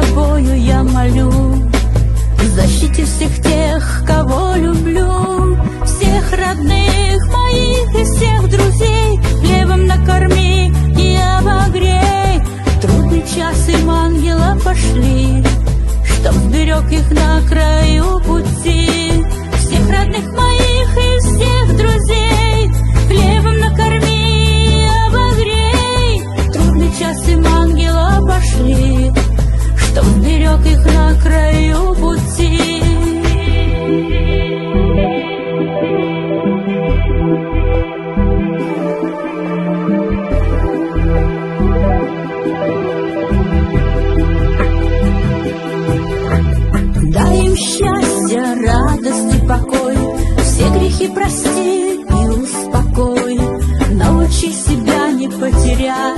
тобою я молю, защите всех тех, кого люблю, всех родных моих и всех друзей, хлебом накорми и обогрей. Трудный час им ангела пошли, чтоб сберег их на краю пути, всех родных покой, все грехи прости и успокой, научи себя не потерять.